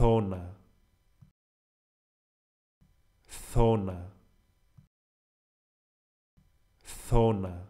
zona zona zona.